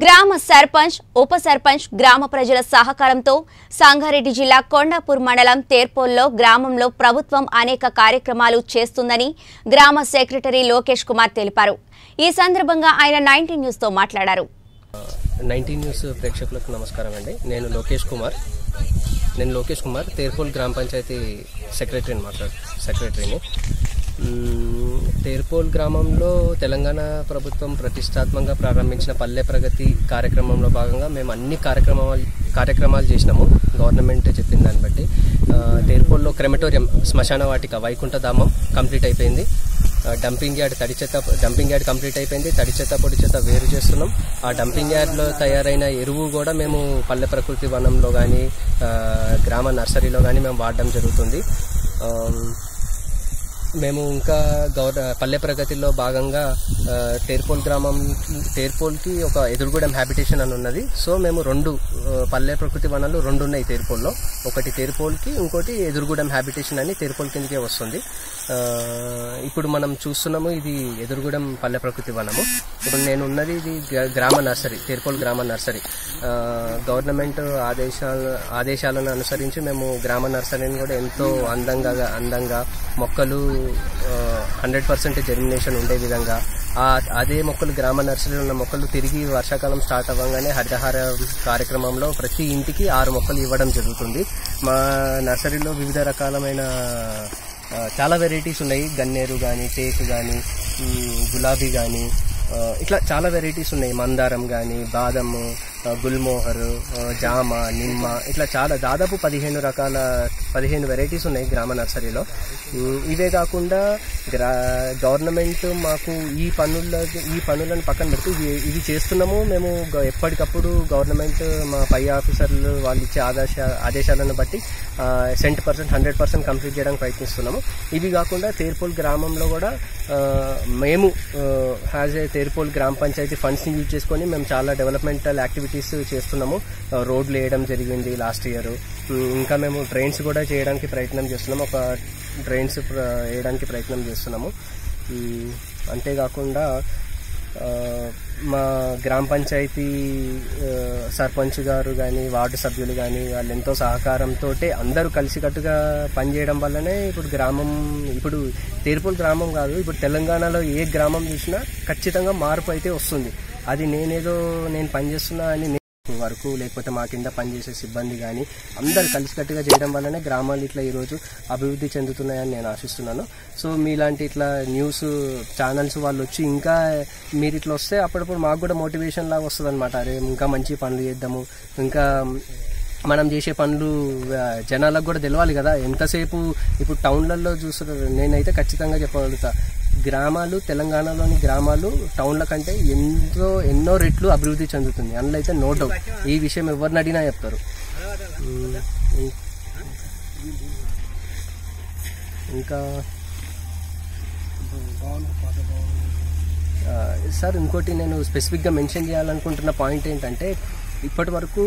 గ్రామ సర్పంచ్ ఉప సర్పంచ్ గ్రామ ప్రజల సహకారంతో సంగారెడ్డి జిల్లా కొండాపూర్ మండలం తేర్పోల్లో గ్రామంలో ప్రభుత్వం అనేక కార్యక్రమాలు చేస్తుందని గ్రామ సెక్రటరీ లోకేష్ కుమార్ తెలిపారు. ఈ సందర్భంగా ఆయన నైన్టీన్ న్యూస్తో మాట్లాడారు. నైన్టీన్ న్యూస్ ప్రేక్షకులకు నమస్కారం అండి. నేను లోకేష్ కుమార్. నేను లోకేష్ కుమార్ తేర్పోల్ గ్రామ పంచాయతీ సెక్రటరీని మాట్లాడు సెక్రటరీని. తేర్పోల్ గ్రామంలో తెలంగాణ ప్రభుత్వం ప్రతిష్టాత్మకంగా ప్రారంభించిన పల్లె ప్రగతి కార్యక్రమంలో భాగంగా మేము అన్ని కార్యక్రమాలు కార్యక్రమాలు చేసినాము. గవర్నమెంట్ చెప్పిన దాన్ని బట్టి. తేర్పోల్లో క్రెమటోరియం శ్మశాన వాటిక వైకుంఠ ధామం కంప్లీట్ అయిపోయింది. డంపింగ్ యార్డ్ తడి చెత్త డంపింగ్ యార్డ్ కంప్లీట్ అయిపోయింది. తడి చెత్త పొడి చెత్త వేరు చేస్తున్నాం. ఆ డంపింగ్ యార్డ్లో తయారైన ఎరువు కూడా మేము పల్లె ప్రకృతి వనంలో కానీ గ్రామ నర్సరీలో కానీ మేము వాడడం జరుగుతుంది. మేము ఇంకా గౌర పల్లె ప్రగతిలో భాగంగా తేర్పోల్ గ్రామం తేర్పోల్కి ఒక ఎదురుగూడెం హ్యాబిటేషన్ అని ఉన్నది. సో మేము రెండు పల్లె ప్రకృతి వనాలు రెండు ఉన్నాయి తేర్పోల్లో. ఒకటి తేర్పోల్కి ఇంకోటి ఎదురుగూడెం హ్యాబిటేషన్ అని తేర్పోల్ కిందకే వస్తుంది. ఇప్పుడు మనం చూస్తున్నాము ఇది ఎదురుగుడం పల్లె ప్రకృతి వనము. ఇప్పుడు నేను ఉన్నది ఇది గ్రామ నర్సరీ తేర్పోల్ గ్రామ నర్సరీ. గవర్నమెంట్ ఆదేశాల ఆదేశాలను అనుసరించి మేము గ్రామ నర్సరీని కూడా ఎంతో అందంగా అందంగా మొక్కలు హండ్రెడ్ పర్సెంట్ జర్మినేషన్ ఉండే విధంగా అదే మొక్కలు గ్రామ నర్సరీలో ఉన్న మొక్కలు తిరిగి వర్షాకాలం స్టార్ట్ అవ్వగానే హరితహార కార్యక్రమంలో ప్రతి ఇంటికి ఆరు మొక్కలు ఇవ్వడం జరుగుతుంది. మా నర్సరీలో వివిధ రకాలమైన చాలా వెరైటీస్ ఉన్నాయి. గన్నేరు కానీ టేకు కానీ గులాబీ కానీ ఇట్లా చాలా వెరైటీస్ ఉన్నాయి. మందారం కానీ బాదము గుల్మోహర్ జామ నిమ్మ ఇట్లా చాలా దాదాపు పదిహేను రకాల పదిహేను వెరైటీస్ ఉన్నాయి గ్రామ నర్సరీలో. ఇవే కాకుండా గ్రా గవర్నమెంట్ మాకు ఈ పనుల ఈ పనులను పక్కన పెట్టి ఇవి చేస్తున్నాము. మేము ఎప్పటికప్పుడు గవర్నమెంట్ మా పై ఆఫీసర్లు వాళ్ళు ఇచ్చే ఆదేశ ఆదేశాలను బట్టి cent percent hundred percent complete చేయడానికి ప్రయత్నిస్తున్నాము. ఇవి కాకుండా తేర్పోల్ గ్రామంలో కూడా మేము హ్యాజ్ ఏ తేర్పోల్ గ్రామ పంచాయతీ ఫండ్స్ని యూజ్ చేసుకొని మేము చాలా డెవలప్మెంటల్ యాక్టివిటీస్ చేస్తున్నాము. రోడ్లు వేయడం జరిగింది లాస్ట్ ఇయర్ ఇంకా మేము ట్రైన్స్ కూడా చేయడానికి ప్రయత్నం చేస్తున్నాము. ఒక ట్రైన్స్ వేయడానికి ప్రయత్నం చేస్తున్నాము. అంతేకాకుండా మా గ్రామ పంచాయతీ సర్పంచ్ గారు కానీ వార్డు సభ్యులు కానీ వాళ్ళు ఎంతో సహకారంతో అందరూ కలిసికట్టుగా పనిచేయడం వల్లనే ఇప్పుడు గ్రామం ఇప్పుడు తీర్పుల గ్రామం కాదు ఇప్పుడు తెలంగాణలో ఏ గ్రామం చూసినా ఖచ్చితంగా మార్పు అయితే వస్తుంది. అది నేనేదో నేను పనిచేస్తున్నా అని నేను వరకు లేకపోతే మా కింద పనిచేసే సిబ్బంది కానీ అందరు కలిసికట్టుగా చేయడం వల్లనే గ్రామాలు ఇట్లా ఈరోజు అభివృద్ధి చెందుతున్నాయని నేను ఆశిస్తున్నాను. సో మీలాంటి ఇట్లా న్యూస్ ఛానల్స్ వాళ్ళు వచ్చి ఇంకా మీరు ఇట్లా వస్తే అప్పుడప్పుడు మాకు కూడా మోటివేషన్ లాగా వస్తుంది అనమాట అరే ఇంకా మంచి పనులు చేద్దాము. ఇంకా మనం చేసే పనులు జనాలకు కూడా తెలవాలి కదా. ఎంతసేపు ఇప్పుడు టౌన్లలో చూస్తున్నారు. నేనైతే ఖచ్చితంగా చెప్పగలుగుతా. గ్రామాలు తెలంగాణలోని గ్రామాలు టౌన్ల కంటే ఎంతో ఎన్నో రెట్లు అభివృద్ధి చెందుతుంది. అందులో అయితే నో డౌట్. ఈ విషయం ఎవరిని అడిగినా చెప్తారు. ఇంకా సార్ ఇంకోటి నేను స్పెసిఫిక్గా మెన్షన్ చేయాలనుకుంటున్న పాయింట్ ఏంటంటే ఇప్పటి వరకు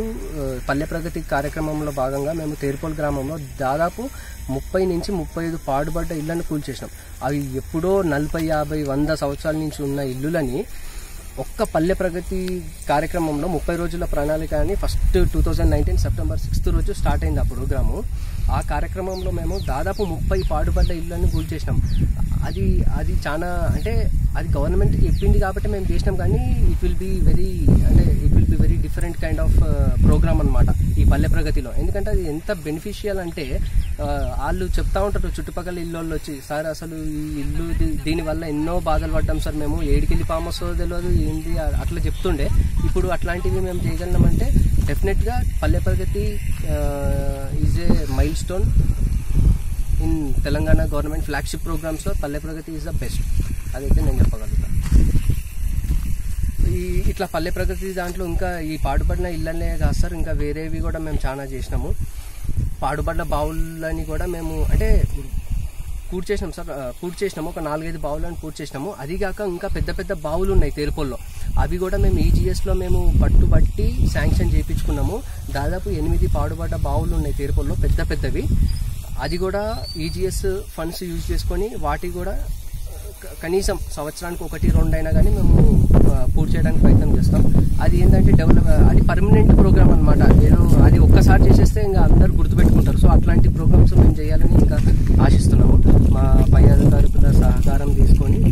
పల్లె ప్రగతి కార్యక్రమంలో భాగంగా మేము తేరుపోల్ గ్రామంలో దాదాపు ముప్పై నుంచి ముప్పై ఐదు పాడుబడ్డ ఇళ్ళను కూల్చేసినాం. అవి ఎప్పుడో నలభై యాభై వంద సంవత్సరాల నుంచి ఉన్న ఇల్లులని ఒక్క పల్లె ప్రగతి కార్యక్రమంలో ముప్పై రోజుల ప్రణాళిక అని first two thousand nineteen September sixth రోజు స్టార్ట్ అయింది ఆ ప్రోగ్రాము. ఆ కార్యక్రమంలో మేము దాదాపు ముప్పై పాడుపడ్డ ఇళ్ళని కూల్చేసినాం. అది అది చాలా అంటే అది గవర్నమెంట్కి చెప్పింది కాబట్టి మేము చేసినాం కానీ ఇట్ విల్ బి వెరీ అంటే it will be very different kind of program అనమాట ఈ పల్లె ప్రగతిలో. ఎందుకంటే అది ఎంత బెనిఫిషియల్ అంటే వాళ్ళు చెప్తా ఉంటారు చుట్టుపక్కల ఇల్లు వాళ్ళు వచ్చి సార్ అసలు ఈ ఇల్లు దీ- దీనివల్ల ఎన్నో బాధలు పడ్డాం సార్ మేము ఏడికెళ్ళి పాము తెలియదు ఏంటి అట్లా చెప్తుండే. ఇప్పుడు అట్లాంటివి మేము చేయగలమంటే డెఫినెట్గా Palle Pragathi is a milestone in Telangana government flagship ప్రోగ్రామ్స్లో Palle Pragathi is the best అదైతే నేను చెప్పగలుగుతాను ఈ ఇట్లా పల్లె ప్రగతి దాంట్లో ఇంకా ఈ పాడుపడిన ఇళ్ళనే కాదు సార్ ఇంకా వేరేవి కూడా మేము చాలా చేసినాము. పాడుపడ్డ బావులని కూడా మేము అంటే పూర్తి చేసినాం సార్ పూర్తి చేసినాము. ఒక నాలుగైదు బావులను పూర్తి చేసినాము. అది కాక ఇంకా పెద్ద పెద్ద బావులు ఉన్నాయి తేరుపోల్లో. అవి కూడా మేము ఈజీఎస్లో మేము పట్టుబట్టి శాంక్షన్ చేయించుకున్నాము. దాదాపు ఎనిమిది పాడుపడ్డ బావులు ఉన్నాయి తేరుపోల్లో పెద్ద పెద్దవి. అది కూడా ఈజీఎస్ ఫండ్స్ యూజ్ చేసుకొని వాటి కూడా క- కనీసం సంవత్సరానికి ఒకటి రెండు అయినా కానీ మేము పూర్తి చేయడానికి ప్రయత్నం చేస్తాం. అది ఏంటంటే డెవలప్ అది పర్మనెంట్ ప్రోగ్రామ్ అనమాట నేను అది ఒక్కసారి చేసేస్తే ఇంకా అందరు గుర్తుపెట్టుకుంటారు. సో అట్లాంటి ప్రోగ్రామ్స్ మేము చేయాలని ఇంకా ఆశిస్తున్నాము. మా పై అధికారుల సహకారం తీసుకొని